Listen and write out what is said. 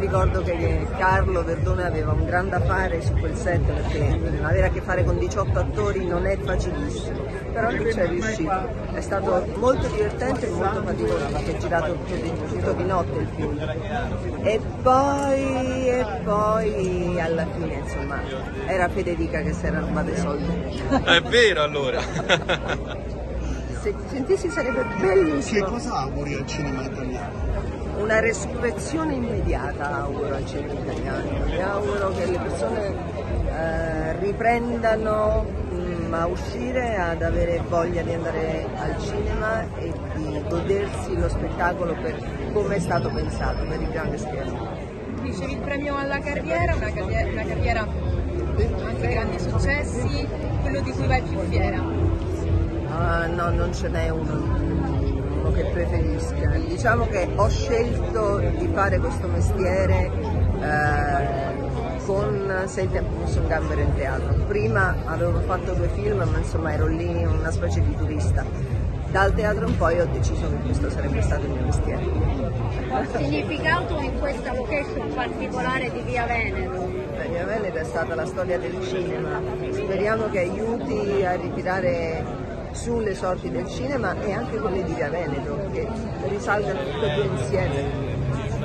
ricordo che Carlo Verdone aveva un grande affare su quel set perché avere a che fare con 18 attori non è facilissimo, però lui ci è riuscito. È stato molto divertente e molto faticoso perché è girato tutto di, tutto di notte il film. E poi, e poi alla fine insomma era Federica che si era rubata i soldi. È vero allora. Se ti sentissi sarebbe bellissimo. Che cosa auguri al cinema italiano? Una resurrezione immediata auguro al cinema italiano. Mi auguro che le persone eh, riprendano mh, a uscire, ad avere voglia di andare al cinema e di godersi lo spettacolo per come è stato pensato, per il grande schermo. Ricevi il premio alla carriera, una carriera, una carriera anche grandi successi, quello di cui vai più fiera. Uh, no, non ce n'è uno uno che preferisca. Diciamo che ho scelto di fare questo mestiere eh, con Sei tempo messo in gambero in teatro. Prima avevo fatto due film, ma insomma ero lì una specie di turista. Dal teatro in poi ho deciso che questo sarebbe stato il mio mestiere. Significato in questa location particolare di Via Veneto? Via Veneto è stata la storia del cinema, speriamo che aiuti a ritirare sulle sorti del cinema e anche quelle di Via Veneto che risalgano tutte e due insieme.